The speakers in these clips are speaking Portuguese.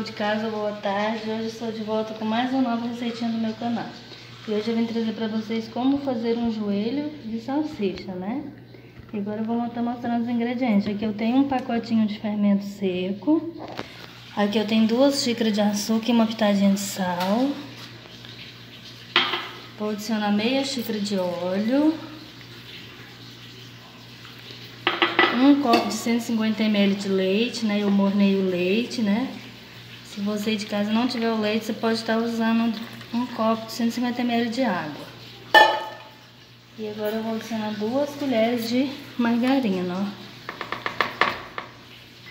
pessoal de casa, boa tarde. Hoje estou de volta com mais uma nova receitinha do meu canal. E hoje eu vim trazer para vocês como fazer um joelho de salsicha, né? E agora eu vou estar mostrando os ingredientes. Aqui eu tenho um pacotinho de fermento seco. Aqui eu tenho duas xícaras de açúcar e uma pitadinha de sal. Vou adicionar meia xícara de óleo. um copo de 150 ml de leite, né? Eu mornei o leite, né? Se você de casa não tiver o leite, você pode estar usando um copo de 150 ml de água. E agora eu vou adicionar duas colheres de margarina, ó.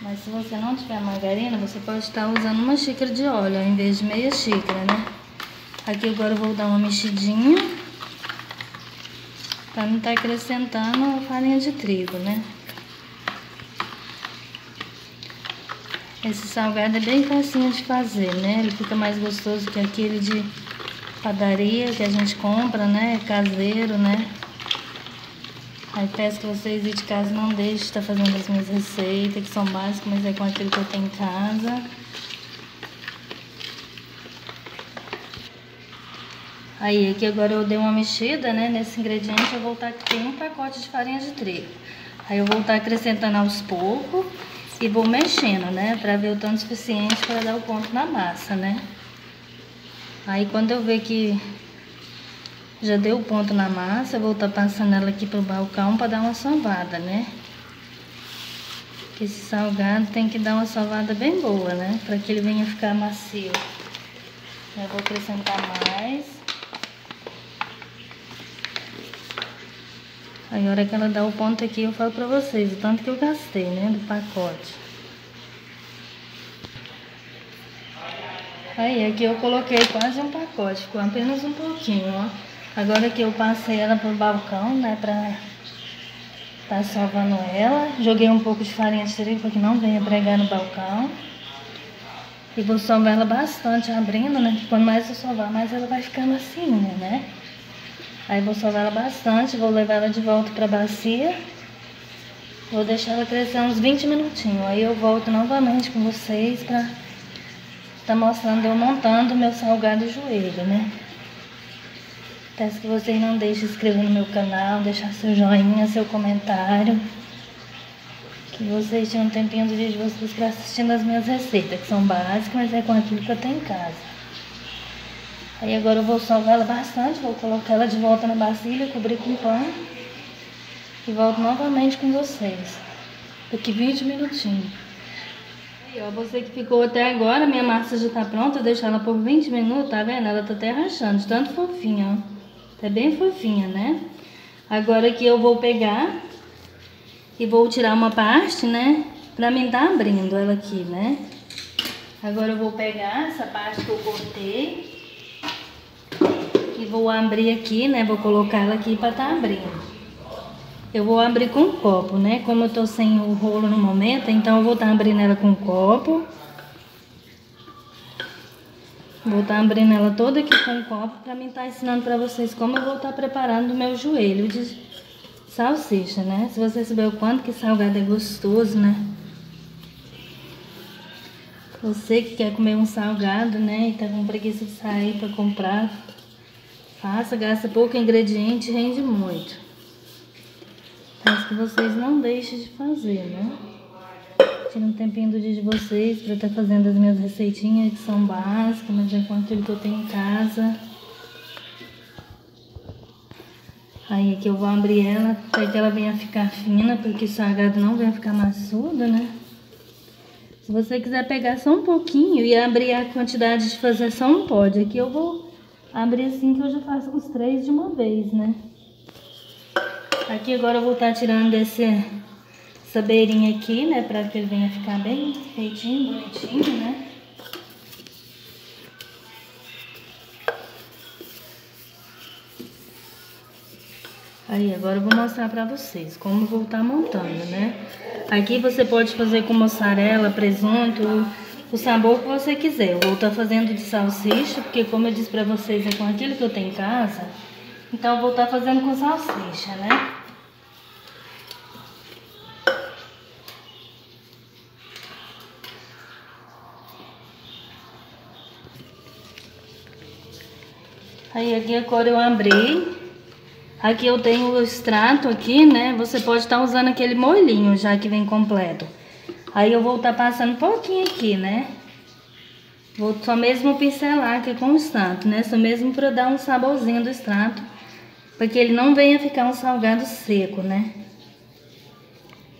Mas se você não tiver margarina, você pode estar usando uma xícara de óleo ao invés de meia xícara, né? Aqui agora eu vou dar uma mexidinha. Pra não estar acrescentando a farinha de trigo, né? Esse salgado é bem facinho de fazer, né? Ele fica mais gostoso que aquele de padaria que a gente compra, né? Caseiro, né? Aí peço que vocês de casa não deixem de estar fazendo as minhas receitas, que são básicas, mas é com aquilo que eu tenho em casa. Aí, aqui agora eu dei uma mexida, né? Nesse ingrediente eu vou estar tem um pacote de farinha de trigo. Aí eu vou estar acrescentando aos poucos. E vou mexendo, né? Pra ver o tanto suficiente para dar o ponto na massa, né? Aí quando eu ver que já deu o ponto na massa, eu vou estar tá passando ela aqui pro balcão para dar uma salvada, né? Esse salgado tem que dar uma salvada bem boa, né? Para que ele venha ficar macio. Eu vou acrescentar mais. Aí a hora que ela dá o ponto aqui, eu falo pra vocês o tanto que eu gastei, né, do pacote. Aí, aqui eu coloquei quase um pacote, ficou apenas um pouquinho, ó. Agora que eu passei ela pro balcão, né, pra tá salvando ela. Joguei um pouco de farinha de trigo para que não venha pregar no balcão. E vou salvar ela bastante abrindo, né, que quanto mais eu salvar, mais ela vai ficando assim, né. Aí vou salvar ela bastante, vou levar ela de volta para a bacia. Vou deixar ela crescer uns 20 minutinhos. Aí eu volto novamente com vocês estar tá mostrando eu montando meu salgado joelho, né? Peço que vocês não deixem de inscrever no meu canal, deixar seu joinha, seu comentário. Que vocês tenham um tempinho do vídeo de vocês para assistindo as minhas receitas, que são básicas, mas é com aquilo que eu tenho em casa. Aí agora eu vou salvar ela bastante, vou colocar ela de volta na bacia, cobrir com pano. E volto novamente com vocês. Daqui 20 minutinhos. Aí, ó, você que ficou até agora, minha massa já tá pronta, deixar ela por 20 minutos, tá vendo? Ela tá até rachando, tanto fofinha, ó. Tá bem fofinha, né? Agora que eu vou pegar e vou tirar uma parte, né? Pra mim tá abrindo ela aqui, né? Agora eu vou pegar essa parte que eu cortei e vou abrir aqui, né? Vou colocar ela aqui para tá abrindo. Eu vou abrir com um copo, né? Como eu tô sem o rolo no momento, então eu vou estar tá abrindo ela com um copo. Vou estar tá abrindo ela toda aqui com um copo para mim estar tá ensinando para vocês como eu vou estar tá preparando o meu joelho de salsicha, né? Se você souber o quanto que salgado é gostoso, né? Você que quer comer um salgado, né? E tá com preguiça de sair para comprar, Faça, gasta pouco ingrediente rende muito. Mas que vocês não deixem de fazer, né? Tira um tempinho do dia de vocês para estar tá fazendo as minhas receitinhas que são básicas, mas que eu tenho em casa. Aí aqui eu vou abrir ela até que ela venha ficar fina, porque o salgado não venha ficar maçudo, né? Se você quiser pegar só um pouquinho e abrir a quantidade de fazer só um pode, aqui eu vou abrir assim que eu já faço os três de uma vez, né? Aqui agora eu vou estar tá tirando desse, essa beirinha aqui, né? Pra que ele venha ficar bem feitinho, bonitinho, né? Aí, agora eu vou mostrar pra vocês como vou estar tá montando, né? Aqui você pode fazer com mussarela, presunto, o sabor que você quiser. Eu vou estar fazendo de salsicha, porque como eu disse para vocês, é com aquilo que eu tenho em casa. Então eu vou estar fazendo com salsicha, né? Aí aqui agora eu abri. Aqui eu tenho o extrato aqui, né? Você pode estar usando aquele molhinho já que vem completo. Aí eu vou estar tá passando um pouquinho aqui, né? Vou só mesmo pincelar aqui com o extrato, né? Só mesmo para dar um saborzinho do extrato. Para que ele não venha ficar um salgado seco, né?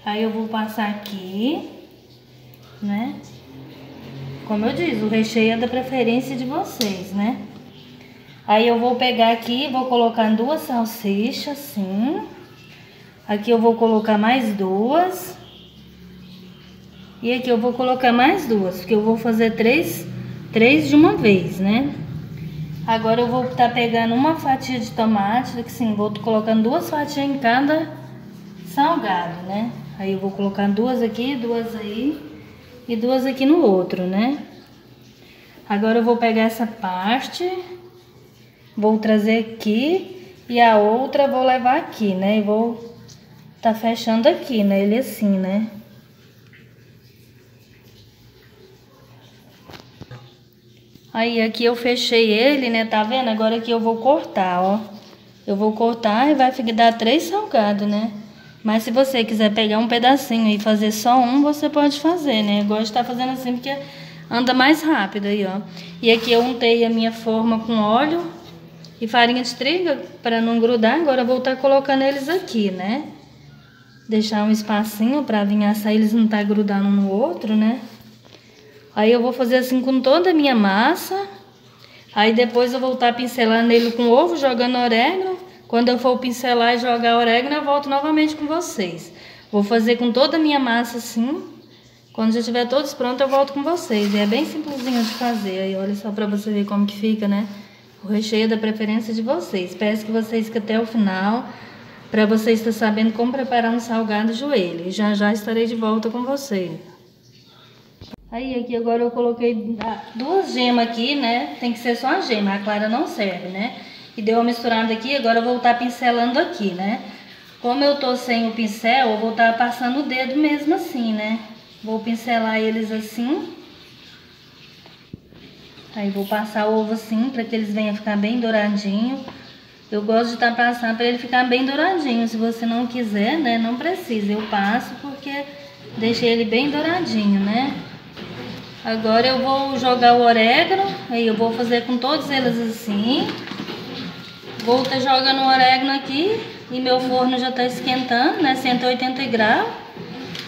Aí eu vou passar aqui, né? Como eu disse, o recheio é da preferência de vocês, né? Aí eu vou pegar aqui, vou colocar duas salsichas, assim. Aqui eu vou colocar mais duas. E aqui eu vou colocar mais duas, porque eu vou fazer três, três de uma vez, né? Agora eu vou estar tá pegando uma fatia de tomate, que sim, vou colocando duas fatias em cada salgado, né? Aí eu vou colocar duas aqui, duas aí e duas aqui no outro, né? Agora eu vou pegar essa parte, vou trazer aqui e a outra vou levar aqui, né? E vou tá fechando aqui, né? Ele assim, né? Aí aqui eu fechei ele, né? Tá vendo? Agora aqui eu vou cortar, ó. Eu vou cortar e vai dar três salgados, né? Mas se você quiser pegar um pedacinho e fazer só um, você pode fazer, né? Eu gosto de estar tá fazendo assim porque anda mais rápido aí, ó. E aqui eu untei a minha forma com óleo e farinha de trigo para não grudar. Agora eu vou estar tá colocando eles aqui, né? Deixar um espacinho para vir assar eles não tá grudando um no outro, né? Aí eu vou fazer assim com toda a minha massa. Aí depois eu vou estar pincelando ele com ovo, jogando orégano. Quando eu for pincelar e jogar orégano, eu volto novamente com vocês. Vou fazer com toda a minha massa assim. Quando já estiver todos prontos, eu volto com vocês. E é bem simplesinho de fazer. Aí olha só pra você ver como que fica, né? O recheio da preferência de vocês. Peço que vocês fiquem até o final. Pra vocês estar sabendo como preparar um salgado joelho. E já já estarei de volta com vocês. Aí aqui agora eu coloquei duas gemas aqui, né? Tem que ser só a gema, a clara não serve, né? E deu uma misturada aqui, agora eu vou estar pincelando aqui, né? Como eu tô sem o pincel, eu vou estar passando o dedo mesmo assim, né? Vou pincelar eles assim. Aí vou passar o ovo assim, para que eles venham ficar bem douradinho. Eu gosto de estar passando para ele ficar bem douradinho. Se você não quiser, né, não precisa. Eu passo porque deixei ele bem douradinho, né? Agora eu vou jogar o orégano, aí eu vou fazer com todos eles assim. Vou estar jogando o orégano aqui e meu forno já está esquentando, né, 180 graus.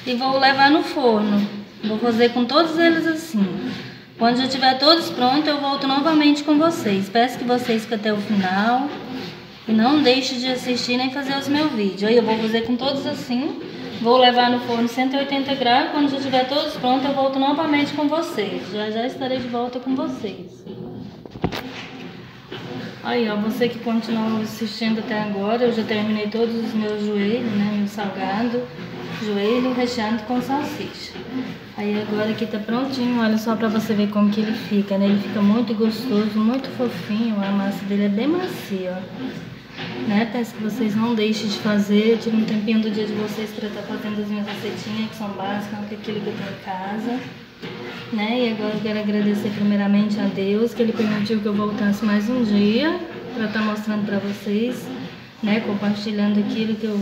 E vou levar no forno. Vou fazer com todos eles assim. Quando já tiver todos prontos, eu volto novamente com vocês. Peço que vocês fiquem até o final. E não deixe de assistir nem fazer os meus vídeos. Aí eu vou fazer com todos assim. Vou levar no forno 180 graus. Quando já estiver todos prontos, eu volto novamente com vocês. Já já estarei de volta com vocês. Aí, ó, você que continua assistindo até agora, eu já terminei todos os meus joelhos, né, meu salgado, joelho recheado com salsicha. Aí agora aqui tá prontinho, olha só pra você ver como que ele fica, né, ele fica muito gostoso, muito fofinho, a massa dele é bem macia, ó né? Peço que vocês não deixem de fazer. Tire um tempinho do dia de vocês para estar tá fazendo as minhas receitinhas que são básicas, que aquilo que eu tenho em casa. Né? E agora eu quero agradecer primeiramente a Deus que Ele permitiu que eu voltasse mais um dia para estar tá mostrando para vocês, né? Compartilhando aquilo que eu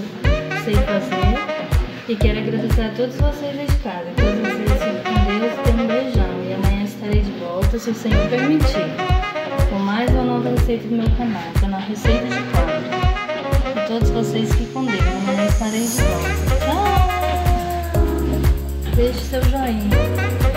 sei fazer. E quero agradecer a todos vocês de casa. Todos vocês fiquem com Deus e um beijão. E amanhã estarei de volta, se o Senhor permitir. Com mais uma nova receita do meu canal, receita de quadro todos vocês fiquem com Deus. Amanhã estarei de volta. Tchau! Deixe seu joinha.